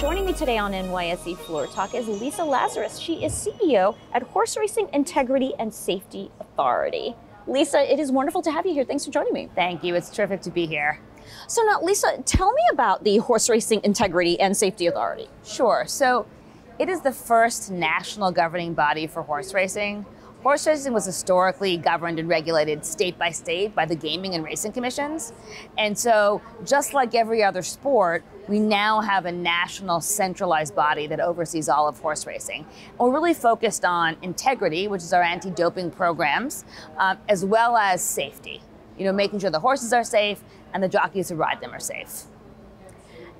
Joining me today on NYSE Floor Talk is Lisa Lazarus. She is CEO at Horse Racing Integrity and Safety Authority. Lisa, it is wonderful to have you here. Thanks for joining me. Thank you. It's terrific to be here. So now, Lisa, tell me about the Horse Racing Integrity and Safety Authority. Sure. So it is the first national governing body for horse racing. Horse racing was historically governed and regulated state by state by the gaming and racing commissions. And so, just like every other sport, we now have a national centralized body that oversees all of horse racing. We're really focused on integrity, which is our anti doping programs, um, as well as safety. You know, making sure the horses are safe and the jockeys who ride them are safe.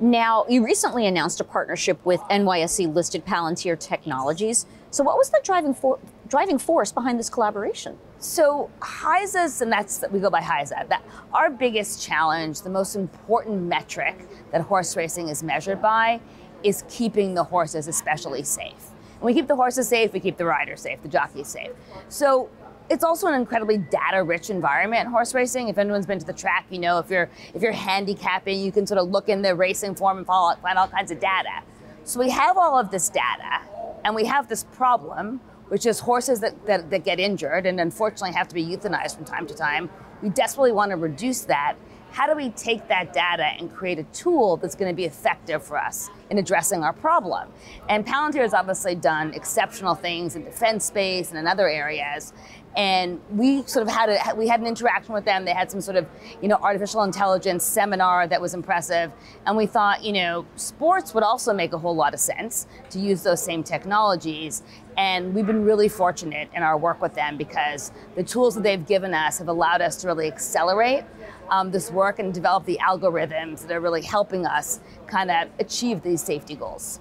Now, you recently announced a partnership with NYSE listed Palantir Technologies. So, what was the driving, for- driving force behind this collaboration? So, HISAs, and that's that we go by HISA, that our biggest challenge, the most important metric that horse racing is measured by, is keeping the horses especially safe. When we keep the horses safe, we keep the riders safe, the jockeys safe. So, it's also an incredibly data-rich environment in horse racing. If anyone's been to the track, you know if you're if you're handicapping, you can sort of look in the racing form and follow, find all kinds of data. So we have all of this data, and we have this problem, which is horses that, that, that get injured and unfortunately have to be euthanized from time to time. We desperately want to reduce that. How do we take that data and create a tool that's going to be effective for us in addressing our problem? And Palantir has obviously done exceptional things in defense space and in other areas and we sort of had a we had an interaction with them. They had some sort of you know artificial intelligence seminar that was impressive. And we thought you know sports would also make a whole lot of sense to use those same technologies. And we've been really fortunate in our work with them because the tools that they've given us have allowed us to really accelerate um, this work and develop the algorithms that are really helping us kind of achieve these safety goals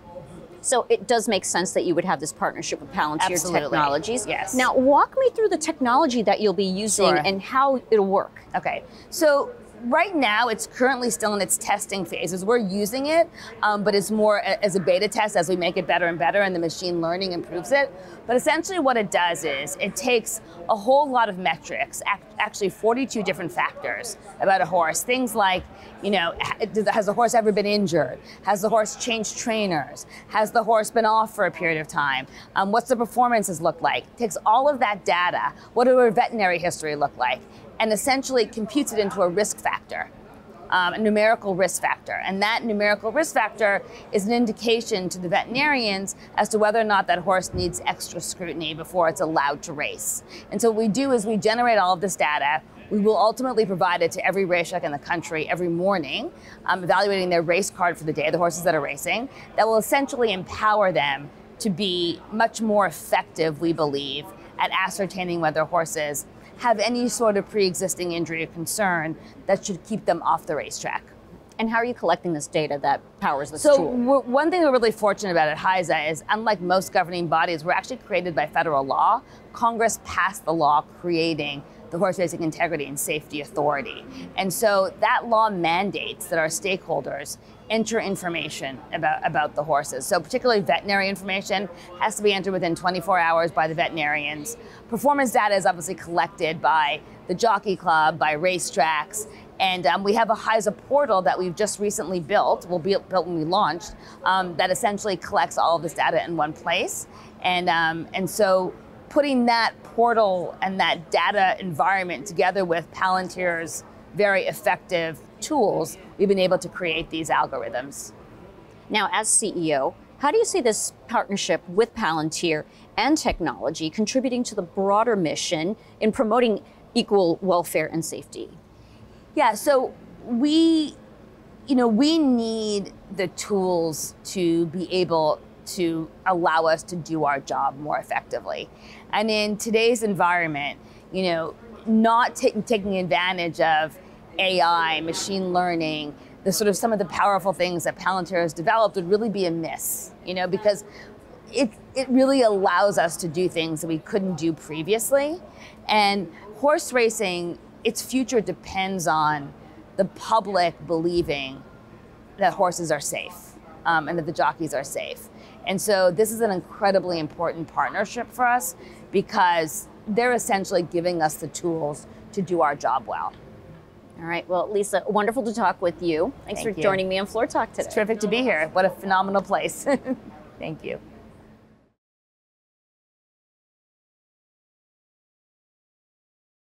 so it does make sense that you would have this partnership with Palantir Absolutely. Technologies. Yes. Now, walk me through the technology that you'll be using Sure. and how it'll work. Okay, so right now it's currently still in its testing phases. We're using it, um, but it's more a- as a beta test as we make it better and better and the machine learning improves it. But essentially, what it does is it takes a whole lot of metrics, ac- actually 42 different factors about a horse. Things like, you know, has the horse ever been injured? Has the horse changed trainers? Has the horse been off for a period of time? Um, what's the performances look like? takes all of that data. What do her veterinary history look like? And essentially computes it into a risk factor, um, a numerical risk factor. And that numerical risk factor is an indication to the veterinarians as to whether or not that horse needs extra scrutiny before it's allowed to race. And so what we do is we generate all of this data. We will ultimately provide it to every race racetrack in the country every morning, um, evaluating their race card for the day, the horses that are racing. That will essentially empower them to be much more effective, we believe, at ascertaining whether horses have any sort of pre-existing injury or concern that should keep them off the racetrack. And how are you collecting this data that powers this So tool? we're, one thing we're really fortunate about at HISA is, unlike most governing bodies, we're actually created by federal law. Congress passed the law creating the Horse Racing Integrity and Safety Authority. And so that law mandates that our stakeholders enter information about, about the horses. So particularly veterinary information has to be entered within 24 hours by the veterinarians. Performance data is obviously collected by the Jockey Club, by racetracks, and um, we have a HISA portal that we've just recently built, will be built when we launched, um, that essentially collects all of this data in one place. And, um, and so putting that portal and that data environment together with Palantir's very effective tools, we've been able to create these algorithms. Now, as CEO, how do you see this partnership with Palantir and technology contributing to the broader mission in promoting equal welfare and safety? Yeah, so we, you know, we need the tools to be able to allow us to do our job more effectively. And in today's environment, you know, not ta- taking advantage of AI, machine learning, the sort of some of the powerful things that Palantir has developed would really be a miss, you know, because it, it really allows us to do things that we couldn't do previously. And horse racing, its future depends on the public believing that horses are safe um, and that the jockeys are safe. And so this is an incredibly important partnership for us because they're essentially giving us the tools to do our job well. All right. Well, Lisa, wonderful to talk with you. Thanks Thank for you. joining me on Floor Talk today. It's terrific to be here. What a phenomenal place. Thank you.